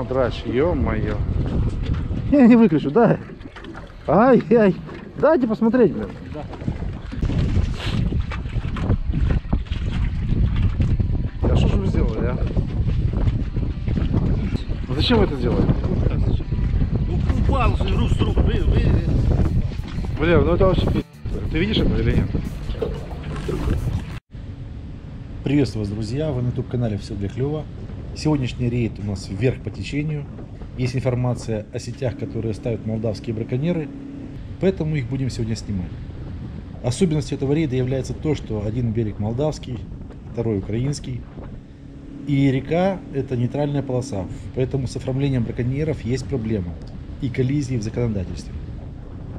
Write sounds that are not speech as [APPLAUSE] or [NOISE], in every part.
Ну, драч, ё-моё. [LAUGHS] Я не выключу, да? Ай-яй. Дайте посмотреть, блин. А что же вы сделали, а? Ну Зачем вы это сделали? Упал, с рук, вы, вы. Бля, ну это вообще пи***. Ты видишь это или нет? Приветствую вас, друзья! Вы на YouTube-канале «Все для клёва». Сегодняшний рейд у нас вверх по течению. Есть информация о сетях, которые ставят молдавские браконьеры, поэтому их будем сегодня снимать. Особенностью этого рейда является то, что один берег молдавский, второй украинский, и река – это нейтральная полоса, поэтому с оформлением браконьеров есть проблема и коллизии в законодательстве.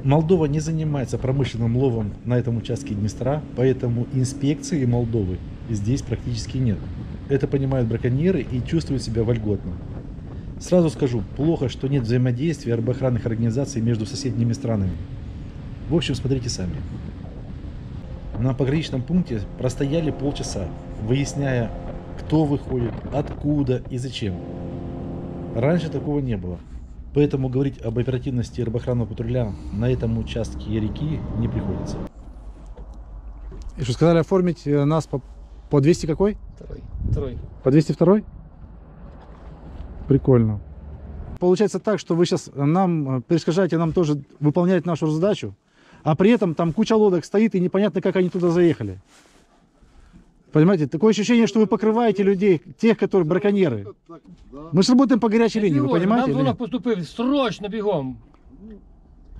Молдова не занимается промышленным ловом на этом участке Днестра, поэтому инспекции Молдовы здесь практически нет. Это понимают браконьеры и чувствуют себя вольготно. Сразу скажу, плохо, что нет взаимодействия рыбоохранных организаций между соседними странами. В общем, смотрите сами. На пограничном пункте простояли полчаса, выясняя, кто выходит, откуда и зачем. Раньше такого не было. Поэтому говорить об оперативности рыбоохранного патруля на этом участке реки не приходится. И что, сказали оформить э, нас по, по 200 какой? Второй. Второй. По 202? Прикольно. Получается так, что вы сейчас нам э, перешкажаете нам тоже выполнять нашу задачу, а при этом там куча лодок стоит и непонятно, как они туда заехали. Понимаете, такое ощущение, что вы покрываете людей, тех, которые браконьеры. Мы же работаем по горячей линии, вы понимаете? Нам поступив срочно.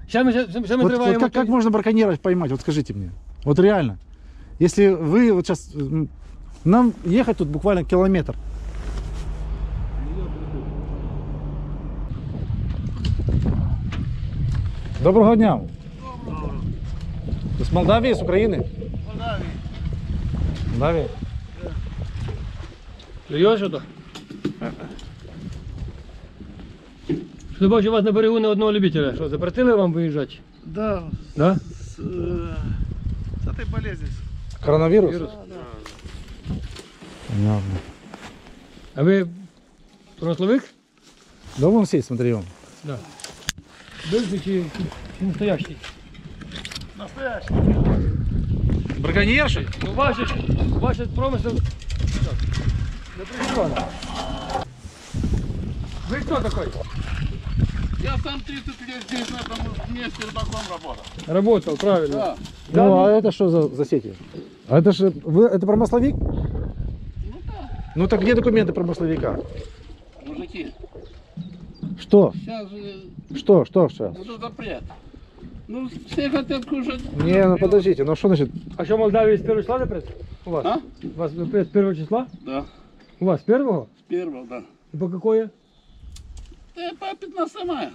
Ще ми, ще, ще ми Вот, вот как, как можно браконьера поймать? Вот скажите мне. Вот реально. Если вы вот сейчас... Нам ехать тут буквально километр. Доброго дня. Вы с Молдавии, с Украины? Молдавии. Серйозно то? Що бачу, у вас на берегу не одного любителя. Що, запретили вам виїжджати? Да, Да? с, э, с этой болезнью. Коронавирус? Вірус. Понятно. А ви промисловик? Да вон сеть, смотри, он. Да. Бивший чи, чи настоящий? Настоящий. Браконьерши? Ну, ваше, ж- ваше промисел... Запрещено. Ви хто такой? Я сам 30 лет здесь на этом месте рыбаком работал. Работал, правильно. Да. Ну, а это что за, за сети? А это же, вы, это промысловик? Ну да, Ну так где документы промысловика? мужики. Что? Сейчас же Что? Что сейчас? это запрет. Ну, все хотят кушать. Не, ну подождите, ну что значит? А що в Молдавії з першого числа запрет? У вас? А? У вас запрет з першого числа? Да, У вас первого? с первого, да. І по какое? Да, по 15 мая.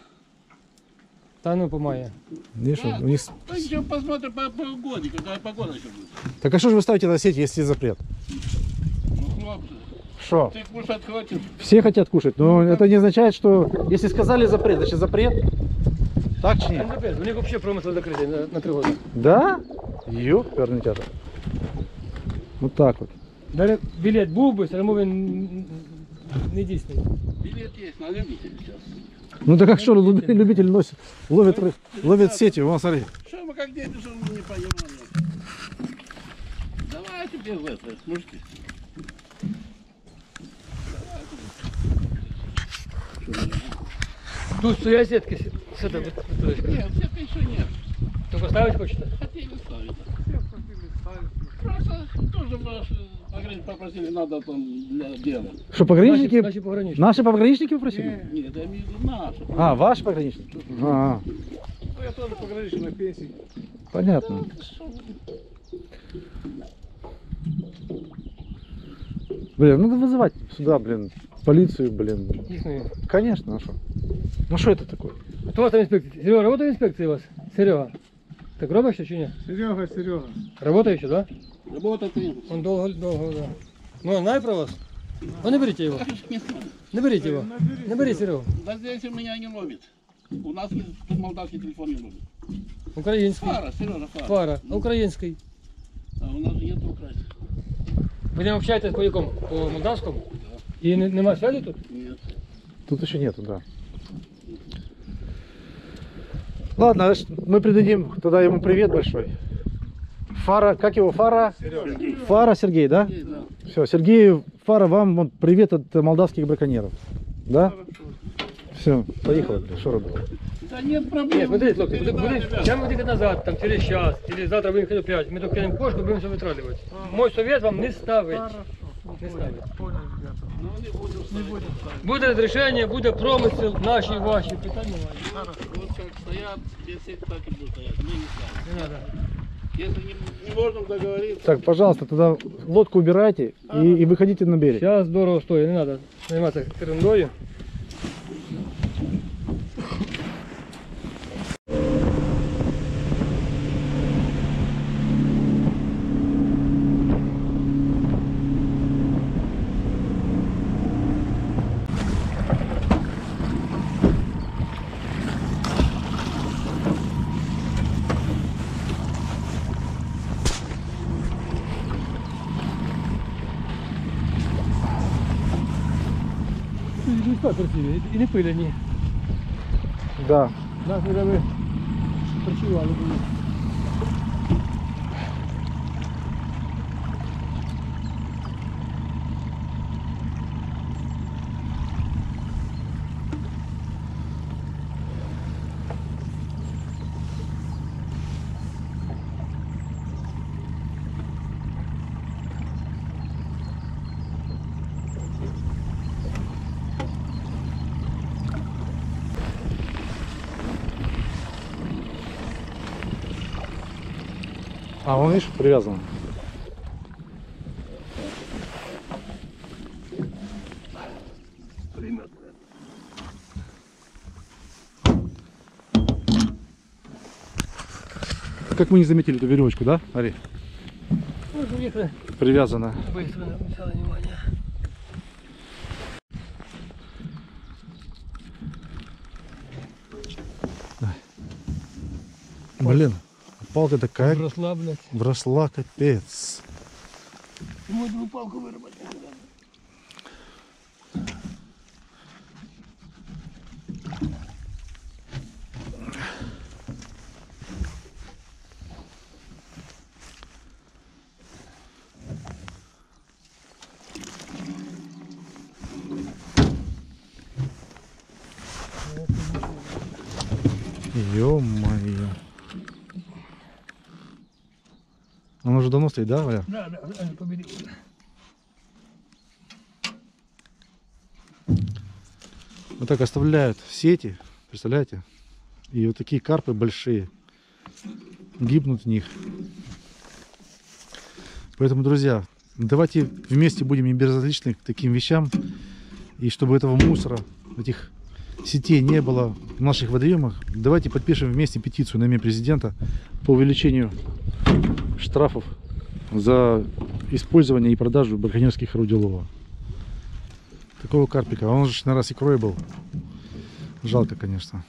Та ну по мая. Видишь, Да. у них... Пойдем посмотрим по погоде, какая погода еще будет. Так а что же вы ставите на сеть, если запрет? Ну, хлопцы, Что? ты кушать хочешь? Все хотят кушать, но это не означает, что если сказали запрет, значит запрет. Так чи Там нет? запрет. У них взагалі промисел закритий на, на три роки. Да? Ёперный театр. Вот так вот. Далі білет був би, все одно він не дійсний. Билет есть на любителя сейчас. Ну так как что, люби- любитель носит, ловит, ловит сети, вон смотри. Что мы как дети, что мы не понимаем? Давайте без этого, мужики. Тут з, з этого, бутылочкой. Нет, все еще нет. Тільки ставити хочете? Хотели ставить. Просто тоже вас пограничники попросили, надо там для дела. Что, пограничники? Наші, наші пограничники. Наши пограничники попросили? Нет, я имею в виду наши. А, ваши пограничники? А, Ну, я тоже пограничник на пенсии. понятно. Блин, надо вызывать сюда, блин, полицию, блин. Їхньої. Конечно, а что? Ну что это такое? Хто у вас там інспекція? Серега, работає в інспекції у вас? Серега. Так робиш ще чи ні? Серега, Серега. Работає ще, да? Работа ты. Он довго, довго, да. Ну, знає про вас? Ну, не беріть його. Не беріть його. Не беріть Серегу. Да здесь у меня не ловит. У нас тут молдавский телефон не ловит. Український. Фара, Сережа, фара. Фара. Український. А у нас нет украинского. Ви не общаєтесь по якому? По молдавському? І не, нема связи тут? Нет. Тут еще нету, да. Ладно, значит, мы придадим тогда ему привет большой. Фара, как его, Фара? Фара Сергей, да? Все, Сергей, Фара, вам вот привет от э, молдавских браконьеров. Да? Все, поехали, бля, что робимо? Да нет Ні, проблем. смотрите, хлопці, буде, буде, прямо буде назад, там, через час, или завтра будемо опять. Ми тут кинемо кошку, будемо все витравлювати. Мой совет вам не ставить. Не ставить. Ну, не будем не будем ставить. Буде розрішення, буде промисел, наші і ваші. Питань немає. Хорошо. Вот как стоят, все так и будут стоять. Мы не ставим. Не треба. Если не, не можем договориться, Так, пожалуйста, тогда лодку убирайте и, и выходите на берег. Зараз здорово стоїть, не треба займатися ерундою. красиві, і не пиляні. Да. Нас вже ви працювали були. Видишь, привязан. Как мы не заметили эту веревочку, да, Ари? Привязана. быстро внимание. Блин, палка такая Росла, блядь. вросла, капец. мы другую палку выработали. Ё-моё. Он уже давно стоит, да, Валя? Да, да, да. Вот так оставляют сети, представляете? И вот такие карпы большие гибнут в них. Поэтому, друзья, давайте вместе будем не безразличны к таким вещам. И чтобы этого мусора, этих сетей не было в наших водоемах, давайте подпишем вместе петицию на имя президента по увеличению штрафов за использование и продажу браконьерских орудий лова. Такого карпика. Он же на раз икрой был. Жалко, конечно.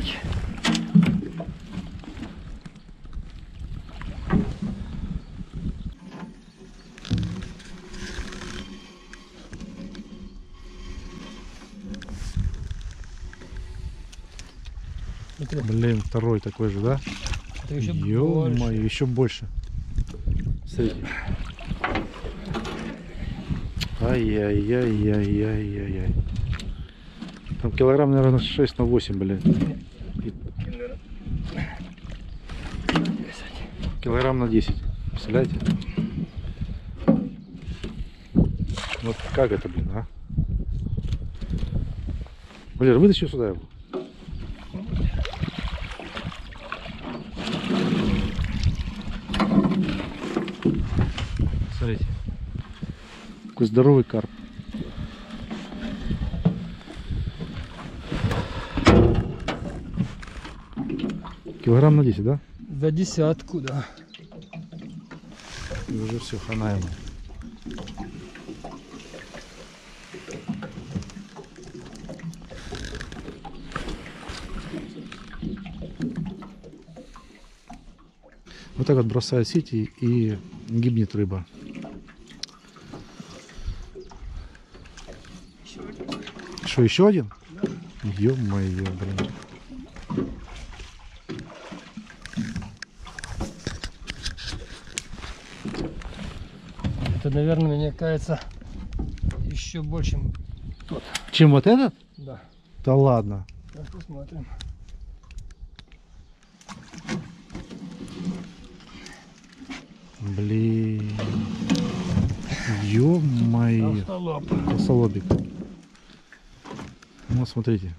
4-5. Смотри, Блин, второй такой же, да? это еще больше. еще больше. Смотрите. Ай-яй-яй-яй-яй-яй-яй. Там килограмм, наверное, 6 на 8, блин. Килограмм на 10. Представляете? Вот как это, блин, а? Валер, вытащи сюда его. Смотрите. Какой здоровый карп. Килограмм на 10, да? За десятку, да. И уже все, хана ему. Вот так вот бросаю сети и гибнет рыба. Еще Что, еще один? Да. Ё-моё, блин. Наверное, мне кажется, еще большим тот. Чем вот этот? Да. Да ладно. Сейчас посмотрим. Блин. Ё-моё. Толстолобик. Ну, смотрите.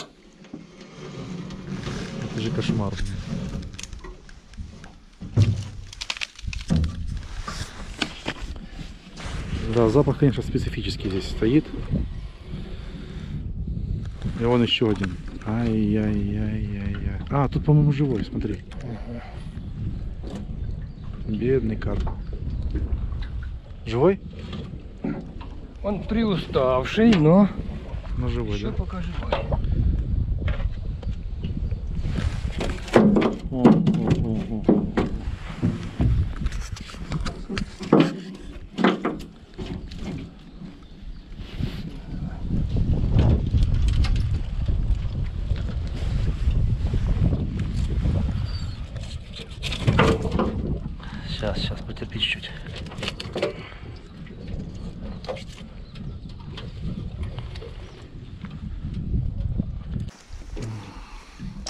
Это же кошмар. блин. Да, запах, конечно, специфический здесь стоит. И вон еще один. Ай-яй-яй-яй-яй. А, тут, по-моему, живой, смотри. Бедный карп. Живой? Он приуставший, но Ну, живой, еще да? пока живой. О, о, о, о. Сейчас, сейчас, потерпи чуть-чуть.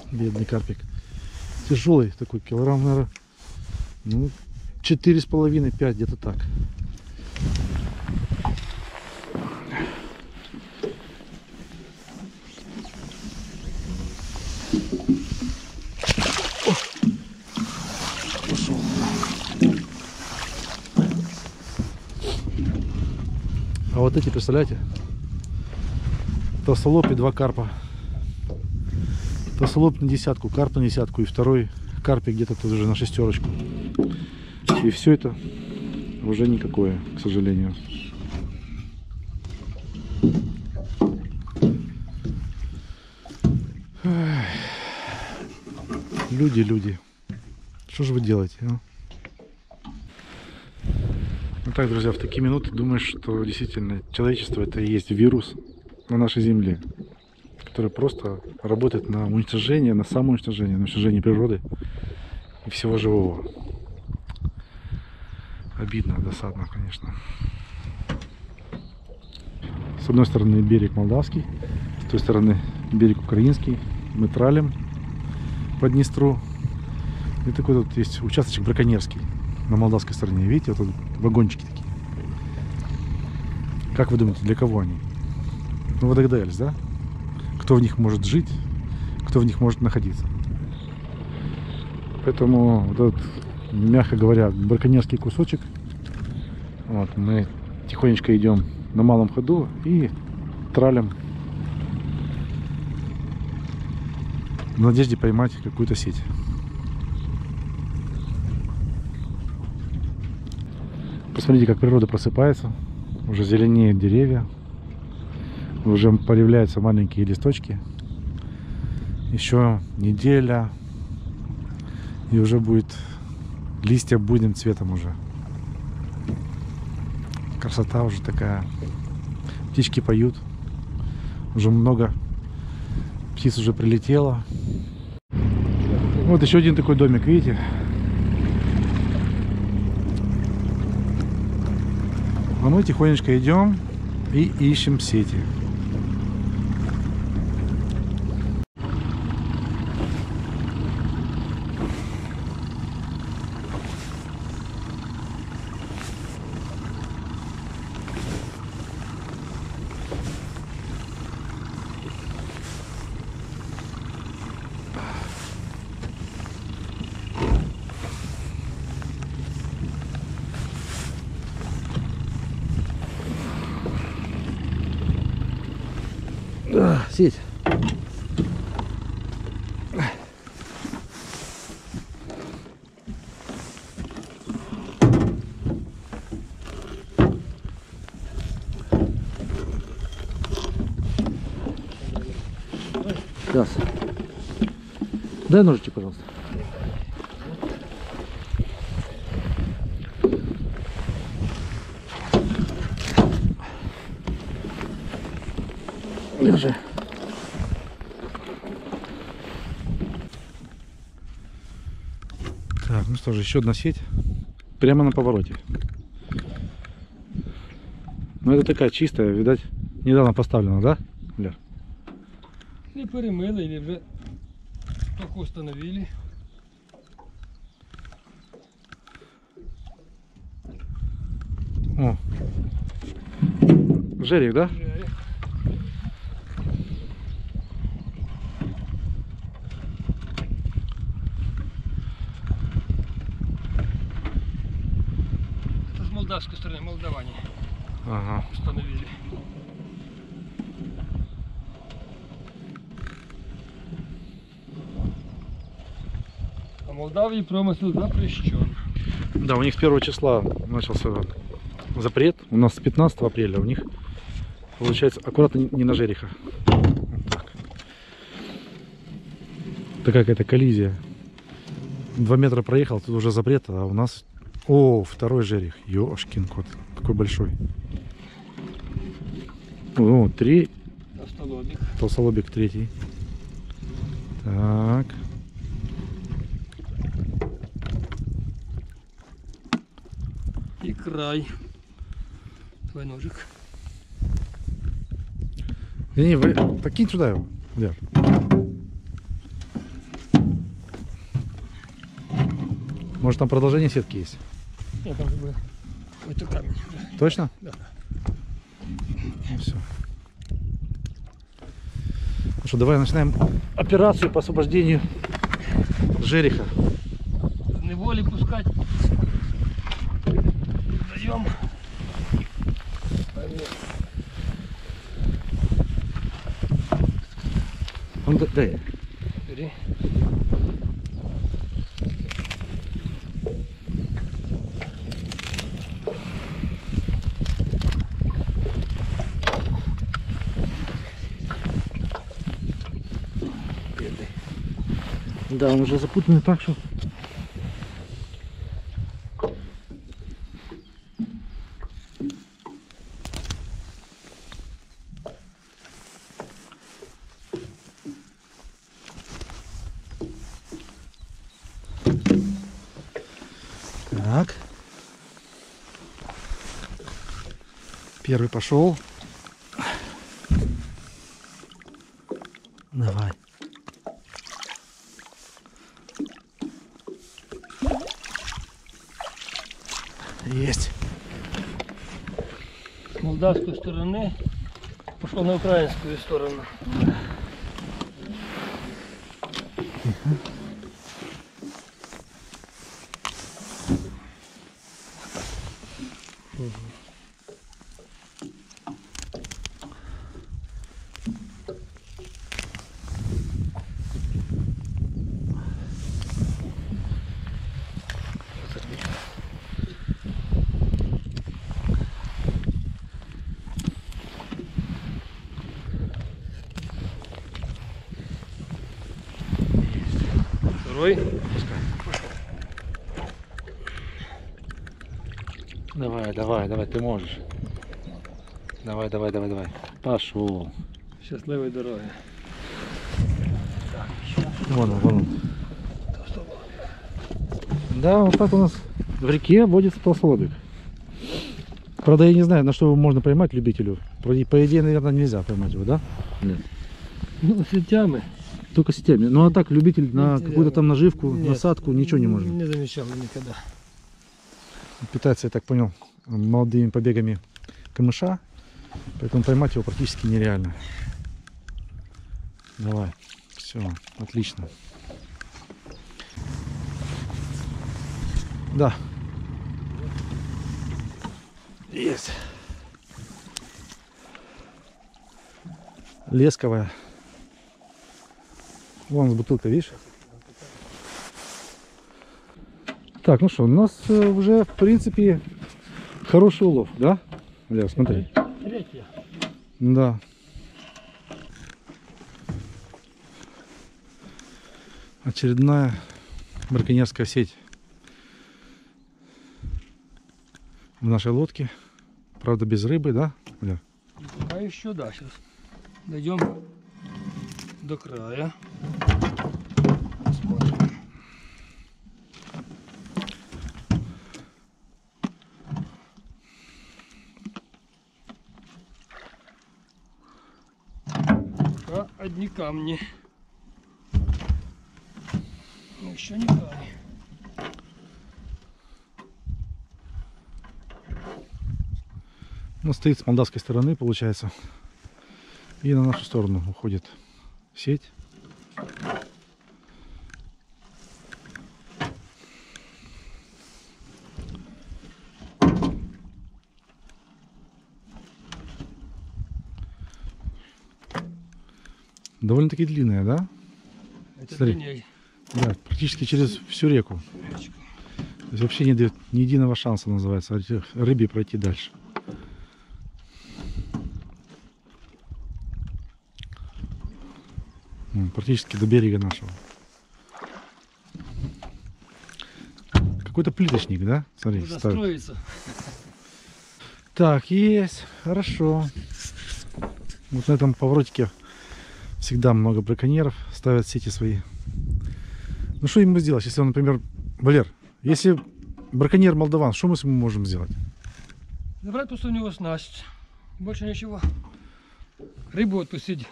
Бедный карпик. Тяжелый такой, килограмм, наверное, ну, четыре с половиной, пять, где-то так. Эти, представляете? Толстолоб и два карпа. Толстолоб на десятку, карп на десятку и второй карпик где-то уже на шестерочку. И все это уже никакое, к сожалению. Люди, люди. Что же вы делаете, а? Так, друзья, в такие минуты думаешь, что действительно человечество это и есть вирус на нашей земле, который просто работает на уничтожение, на самоуничтожение, на уничтожение природы и всего живого. Обидно, досадно, конечно. С одной стороны берег молдавский, с той стороны берег украинский. Мы тралим по Днестру. И такой вот есть участочек браконьерский на молдавской стороне. Видите, вот вагончики такие. Как вы думаете, для кого они? Ну вы догадались, да? Кто в них может жить, кто в них может находиться. Поэтому вот этот, мягко говоря, браконьерский кусочек. Вот, мы тихонечко идем на малом ходу и тралим в надежде поймать какую-то сеть. Посмотрите, как природа просыпается. Уже зеленеют деревья. Уже появляются маленькие листочки. Еще неделя. И уже будет листья буйным цветом уже. Красота уже такая. Птички поют. Уже много птиц уже прилетело. Вот еще один такой домик, видите? А мы тихонечко идем и ищем сети. Да, сеть. Сейчас. Дай ножичек, пожалуйста. Держи. Так, ну что же, еще одна сеть. Прямо на повороте. Ну это такая чистая, видать, недавно поставлена, да? Ля? Не перемили, или вже таку встановили. О. Жерик, да? Жерех. Это с молдавской стороны, молдаване Ага. установили. А Молдавии промысел запрещен. Да, у них с первого числа начался запрет. У нас с 15 апреля. У них получается аккуратно не на жереха. Вот так. Такая какая-то коллизия. Два метра проехал, тут уже запрет, а у нас... О, второй жерех. Ёшкин кот. Какой большой. О, три. Остолобик. Толстолобик третий. Так. И край. Твой ножик. Не, вы, покинь сюда его. Ля. Может там продолжение сетки есть? Нет, там был какой-то камень. Точно? Да. Ну все. Ну что, давай начинаем операцию по освобождению жереха. Неволі пускать. Даем. Он, дай. Бери. Да, он уже запутанный так, что... Так. Первый пошел. Давай. Есть. С молдавской стороны пошел на украинскую сторону. Второй. Давай, давай, давай, ты можешь. Давай, давай, давай, давай. Пошел. Счастливой дороги. Вон он, вон он. Да, вот так у нас в реке водится толстолобик. Правда, я не знаю, на что его можно поймать любителю. По по идее, наверное, нельзя поймать его, да? Нет. Ну, сетями. Только сетями. Ну а так, любитель на какую-то там наживку, Нет, насадку, ничего не может. Не замечал никогда. Питается, я так понял, молодыми побегами камыша. Поэтому поймать его практически нереально. Давай. Все, отлично. Да. Есть. Лесковая. Вон с бутылкой, видишь? Так, ну что, у нас э, уже, в принципе, хороший улов, да? Лев, смотри. Третья. Да. Очередная браконьерская сеть в нашей лодке. Правда, без рыбы, да? Бля. А еще да, сейчас. Дойдем до края. Смотрим. А одни камни. Ну, еще не край. Ну, стоит с молдавской стороны, получается. И на нашу сторону уходит сеть. Довольно-таки длинная, да? Это Смотри. длиннее. Да, практически через всю реку. То есть вообще не дает ни единого шанса, называется, ры- рыбе пройти дальше. Практически до берега нашего. Какой-то плиточник, да? Смотри, строится? Так, есть. Хорошо. Вот на этом поворотике всегда много браконьеров ставят сети свои. Ну что ему сделать, если он, например, Валер, если браконьер молдаван, что мы с ним можем сделать? Забрать просто у него снасть. Больше ничего. Рыбу отпустить.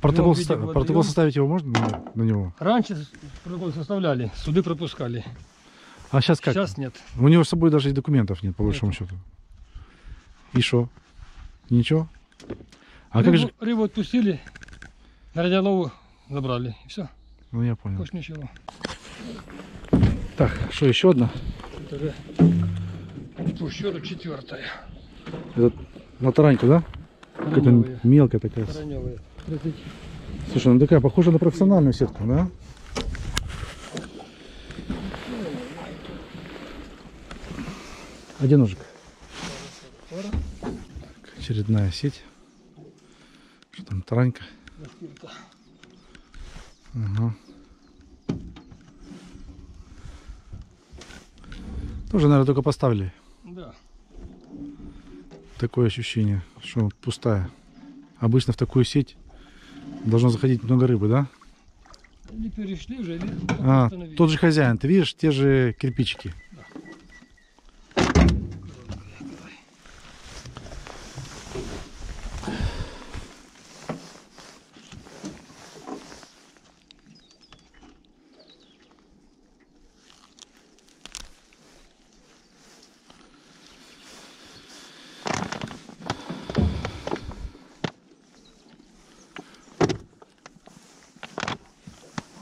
Протокол, водоем. протокол составить его можно на, на него? Раньше протокол составляли, суды пропускали. А сейчас как? Сейчас нет. У него с собой даже и документов нет, по большому счету. И что? Ничего? А рыбу, как же... рыбу отпустили, на радиолову забрали. И все, Ну я понял. больше ничего. Так, что еще одна? Это же счету четвертая. Это на тараньку, да? Какая-то мелкая такая. Тридцать. Слушай, ну такая похожа на профессиональную сетку, да? Один ножик. Так, очередная сеть. Что там, таранька? Настилка. Ага. Тоже, наверное, только поставили. Да. Такое ощущение, что пустая. Обычно в такую сеть должно заходить много рыбы, да? Или перешли уже, А, тот же хозяин, ты видишь, те же кирпичики.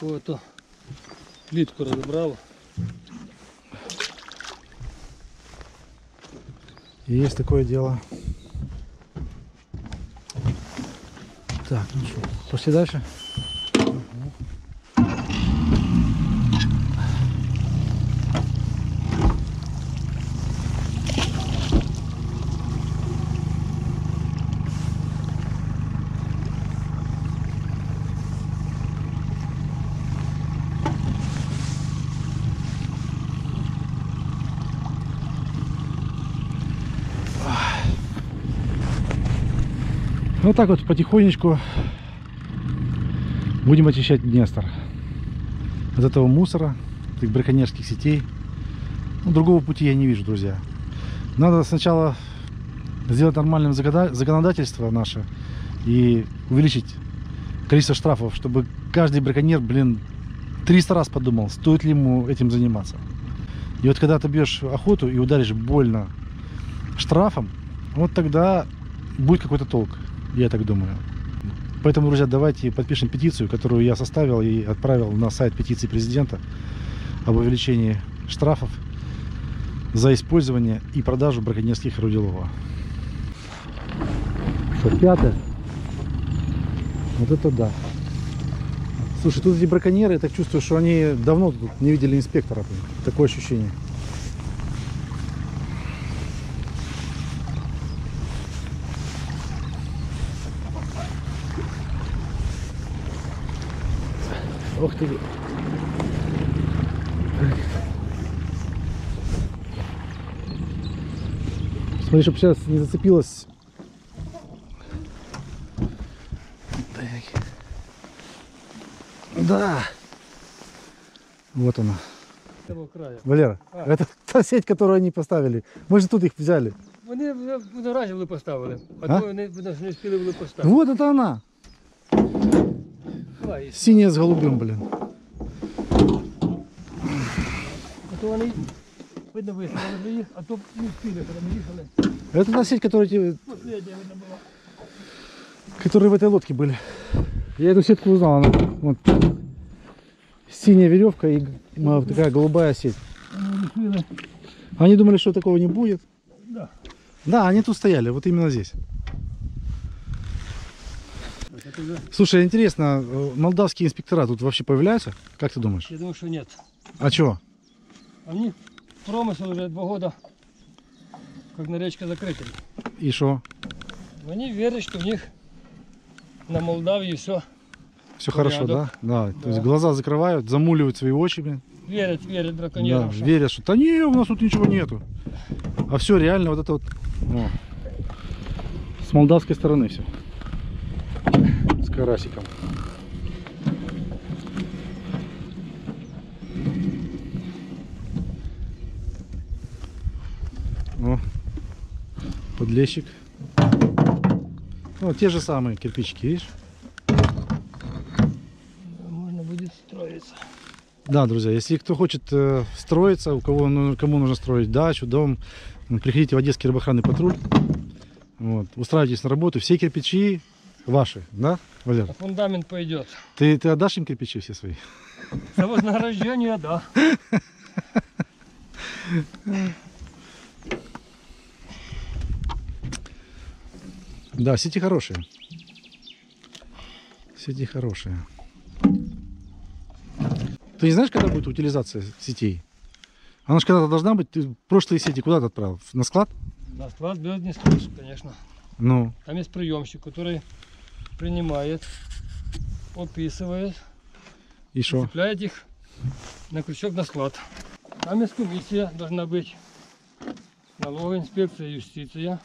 Ото плитку разобрал. Есть такое дело. Так, ну что, пошли дальше. Вот так вот потихонечку будем очищать Днестр от этого мусора, этих браконьерских сетей. Ну, другого пути я не вижу, друзья. Надо сначала сделать нормальным законодательство наше и увеличить количество штрафов, чтобы каждый браконьер, блин, 300 раз подумал, стоит ли ему этим заниматься. И вот когда ты бьешь охоту и ударишь больно штрафом, вот тогда будет какой-то толк, я так думаю. Поэтому, друзья, давайте подпишем петицию, которую я составил и отправил на сайт петиции президента об увеличении штрафов за использование и продажу браконьерских орудий Что, пятое? Вот это да. Слушай, тут эти браконьеры, я так чувствую, что они давно тут не видели инспектора. Такое ощущение. Ох ты. Смотри, чтобы сейчас не зацепилась. Так. Да. Вот она. Валера, а. это та сеть, которую они поставили. Мы же тут их взяли. Они вже наразі були поставили, а, а? то они вони ж не успели були поставить. Вот это она. Давай. Синяя с голубым, блин. А то вони, видно, виставили вже їх, а то не встигли, коли ми їхали. Это та сеть, которая, те- Последня видно була. которые в этой лодке были. Я эту сетку узнал. Она, вот, синяя веревка и г- такая голубая сеть. Вони вирішили, Они думали, что такого не будет. да. Да, они тут стояли, вот именно здесь. Слушай, интересно, э, молдавские инспектора тут вообще появляются? Как ты думаешь? я думаю, що ні. А чего? Них промысел уже два года, как на речке закрытый. И что? Они верят, что у них на Молдавии все. Все хорошо, да? Порядок. Да. То есть Да. глаза закрывают, замуливают свои очи, блин. Верят, верят Да, браконьерам. что верят, что да не, у нас тут ничего нету. А все реально вот это вот о, с молдавской стороны все. Карасиком. О, подлещик. Ну, те же самые кирпичики, видишь? Можно будет строиться. Да, друзья, если кто хочет э, строиться, у кого, ну, кому нужно строить дачу, дом, приходите в Одесский рыбоохранный патруль. Вот, устраивайтесь на работу. Все кирпичи ваши, да, Валер? А фундамент пойдет. Ты, ты отдашь им кирпичи все свои? За вознаграждение, да. Да, сети хорошие. Сети хорошие. Ты не знаешь, когда будет утилизация сетей? Она же когда-то должна быть. Ты прошлые сети куда ты отправил? На склад? На склад берет не конечно. Ну, Там есть приемщик, который принимает, описывает, и что? цепляет их на крючок на склад. Там есть комиссия, должна быть. Налоговая инспекция, юстиция.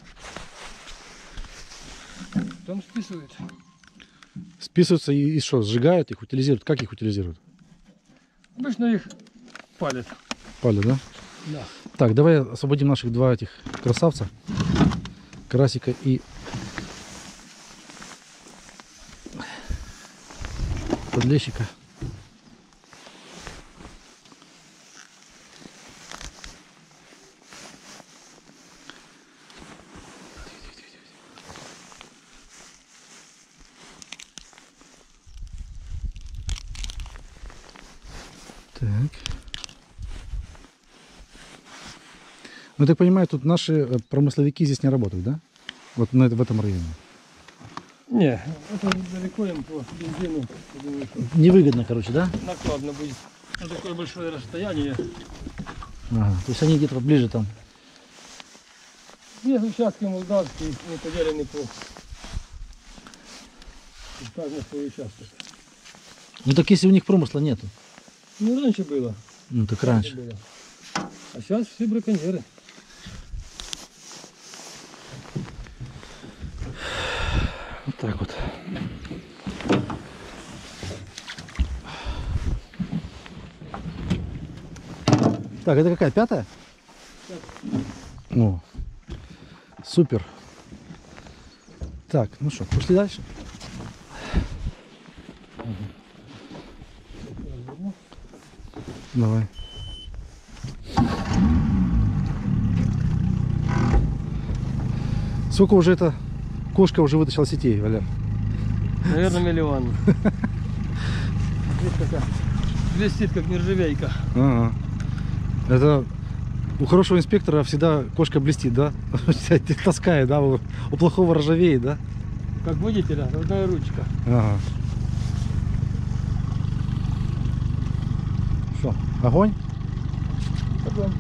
Там списывают. Списываются и, и что? Сжигают их, утилизируют? Как их утилизируют? Обычно их палят. Пали, да? Да. Так, давай освободим наших два этих красавца. Карасика и подлещика. Так. Ну, я так понимаю, тут наши э, промысловики здесь не работают, да? Вот на, в этом районе. Не, это далеко им по бензину. Невыгодно, короче, да? накладно будет. На такое большое расстояние. Ага. То есть они где-то ближе там. Есть участки молдавские, не поделены по... Каждый свой участок. Ну так если у них промысла нету. Ну, раньше было. Ну так раньше. было. А сейчас все браконьеры. Так, это какая? Пятая? О, супер. Так, ну что, пошли дальше. Давай. Сколько уже это кошка уже вытащила сетей, Валер? Наверное, миллион. [LAUGHS] Блестит, как нержавейка. Ага. Это у хорошего инспектора всегда кошка блестит, да? [LAUGHS] Таскает, да? У, плохого ржавеет, да? Как водителя, родная ручка. Ага. Что, огонь? Потом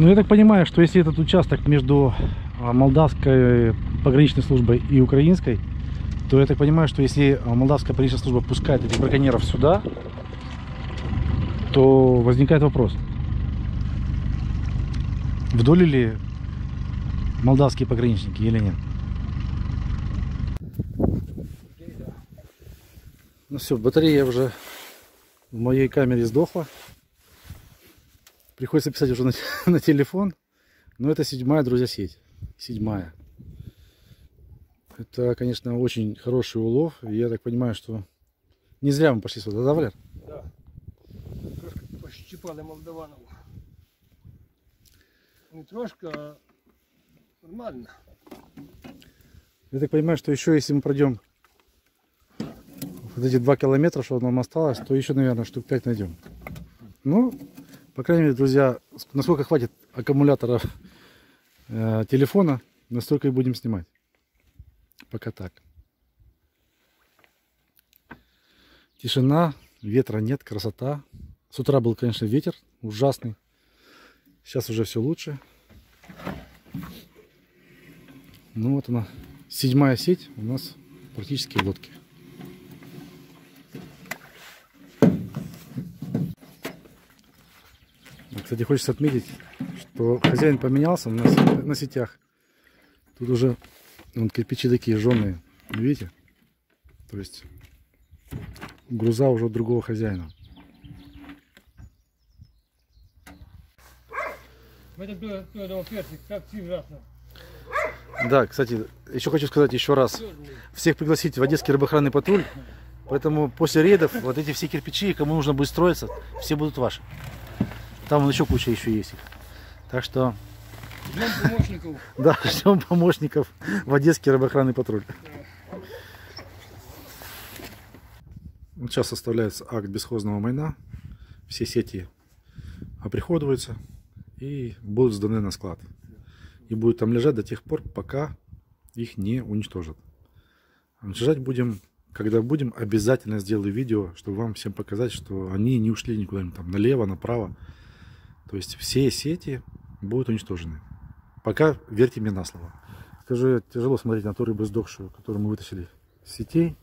Ну, я так понимаю, что если этот участок между молдавской пограничной службой и украинской, то я так понимаю, что если а, молдавская пограничная служба пускает этих браконьеров сюда, то возникает вопрос. Вдоль или молдавские пограничники или нет? Ну все, батарея уже в моей камере сдохла. Приходится писать уже на, [LAUGHS] на телефон. Но это седьмая, друзья, сеть. Седьмая. Это, конечно, очень хороший улов. И Я так понимаю, что не зря мы пошли сюда, да, Валер? Да. Трошки пощипали молдаванов. Не трошки, а нормально. Я так понимаю, что еще если мы пройдем вот эти два километра, что нам осталось, то еще, наверное, штук 5 найдем. Ну, по крайней мере, друзья, насколько хватит аккумулятора э, телефона, настолько и будем снимать. Пока так. Тишина, ветра нет, красота. С утра был, конечно, ветер ужасный. Сейчас уже все лучше. Ну вот она, седьмая сеть у нас практически в лодке. Кстати, хочется отметить, что хозяин поменялся на, на сетях. Тут уже вон, кирпичи такие жженые. Видите? То есть груза уже другого хозяина. Да, кстати, еще хочу сказать еще раз. Всех пригласить в Одесский рыбоохранный патруль. Поэтому после рейдов вот эти все кирпичи, кому нужно будет строиться, все будут ваши. Там еще куча еще есть их. Так что, Ждем помощников. [LAUGHS] да, ждем помощников в Одесский рыбоохранный патруль. Вот сейчас составляется акт бесхозного майна. Все сети оприходуются и будут сданы на склад. И будут там лежать до тех пор, пока их не уничтожат. Уничтожать будем, когда будем, обязательно сделаю видео, чтобы вам всем показать, что они не ушли никуда там налево, направо. То есть все сети будут уничтожены. Пока верьте мне на слово. Скажу, тяжело смотреть на ту рыбу сдохшую, которую мы вытащили с сетей.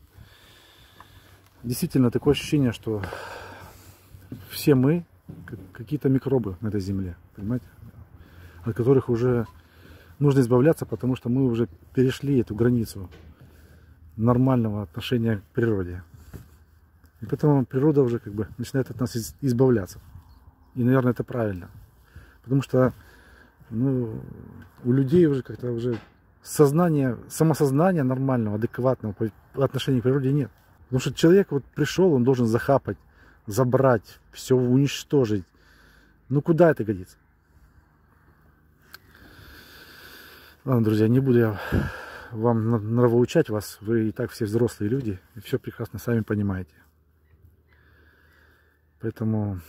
Действительно, такое ощущение, что все мы как какие-то микробы на этой земле, понимаете? От которых уже нужно избавляться, потому что мы уже перешли эту границу нормального отношения к природе. И поэтому природа уже как бы начинает от нас из- избавляться. И, наверное, это правильно. Потому что ну, у людей уже как-то уже сознания, самосознания нормального, адекватного по отношению к природе нет. Потому что человек вот пришел, он должен захапать, забрать, все уничтожить. Ну куда это годится? Ладно, друзья, не буду я вам нравоучать вас. Вы и так все взрослые люди, и все прекрасно сами понимаете. Поэтому,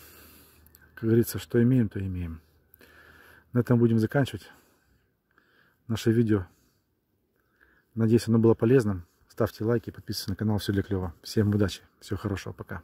как говорится, что имеем, то имеем. На этом будем заканчивать наше видео. Надеюсь, оно было полезным. Ставьте лайки, подписывайтесь на канал. Все для клева. Всем удачи. Всего хорошего. Пока.